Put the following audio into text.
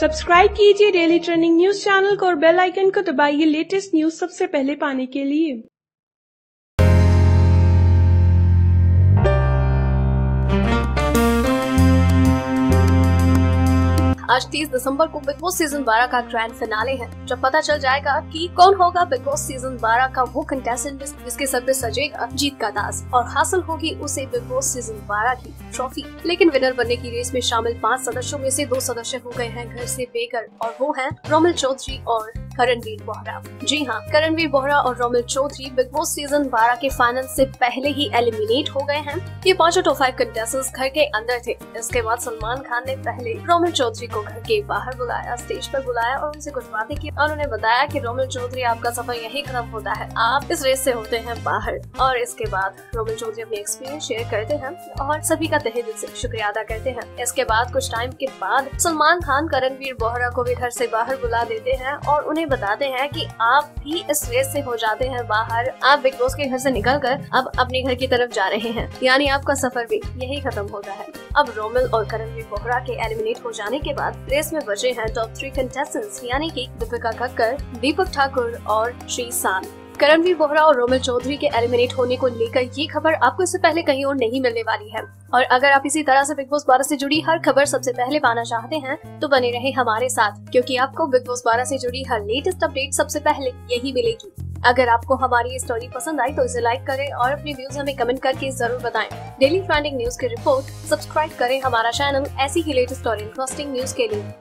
Subscribe कीजिए daily trending news channel को और बेल आइकन को दबाइए लेटेस्ट न्यूज़ सबसे पहले पाने के लिए। आज 30 दिसंबर को बिग बॉस सीज़न 12 का ग्रैंड फिनाले है। जब पता चल जाएगा कि कौन होगा बिग बॉस सीज़न 12 का वो कंटेस्टेंट जिसके सर पे सजेगा जीत का दास। और हासिल होगी उसे बिग बॉस सीज़न 12 की ट्रॉफी लेकिन विनर बनने की रेस में शामिल पाँच सदस्यों में ऐसी दो सदस्य हो गए हैं घर ऐसी बेघर। और वो है रोमिल चौधरी और करणवीर बोहरा। जी हाँ करणवीर बोहरा और Romil Chaudhary Bigg Boss season 12 के फाइनल से पहले ही एलिमिनेट हो गए हैं। ये पाँचों टॉप फाइव कंटेस्टेंट्स घर के अंदर थे। इसके बाद सलमान खान ने पहले रोमिल चौधरी को घर के बाहर बुलाया स्टेज पर बुलाया और उनसे कुछ बातें की। और उन्होंने बताया की रोमिल चौधरी आपका सफ़र यही खत्म होता है। आप इस रेस ऐसी होते हैं बाहर। और इसके बाद रोमिल चौधरी अपने एक्सपीरियंस शेयर करते हैं और सभी का तहे दिल से शुक्रिया अदा करते हैं। इसके बाद कुछ टाइम के बाद सलमान खान करणवीर बोहरा को भी घर से बाहर बुला देते हैं और उन्हें बताते हैं कि आप भी इस रेस से हो जाते हैं बाहर। आप बिग बॉस के घर से निकलकर अब अपने घर की तरफ़ जा रहे हैं। यानी आपका सफ़र भी यही खत्म होता है। अब रोमिल और करणवीर बोहरा के एलिमिनेट हो जाने के बाद रेस में बचे हैं टॉप थ्री कंटेस्टेंट्स यानी कि दीपिका कक्कर दीपक ठाकुर और श्री सान करणवीर बोहरा और रोमिल चौधरी के एलिमिनेट होने को लेकर ये खबर आपको इससे पहले कहीं और नहीं मिलने वाली है। और अगर आप इसी तरह से बिग बॉस बारह से जुड़ी हर खबर सबसे पहले पाना चाहते हैं तो बने रहे हमारे साथ, क्योंकि आपको बिग बॉस बारह से जुड़ी हर लेटेस्ट अपडेट सबसे पहले यही मिलेगी। अगर आपको हमारी ये स्टोरी पसंद आई तो इसे लाइक करें और अपने व्यूज़ हमें कमेंट करके ज़रूर बताएँ। डेली ट्रेंडिंग न्यूज़ की रिपोर्ट सब्सक्राइब करें हमारा चैनल ऐसी ही लेटेस्ट और इंटरेस्टिंग न्यूज़ के लिए।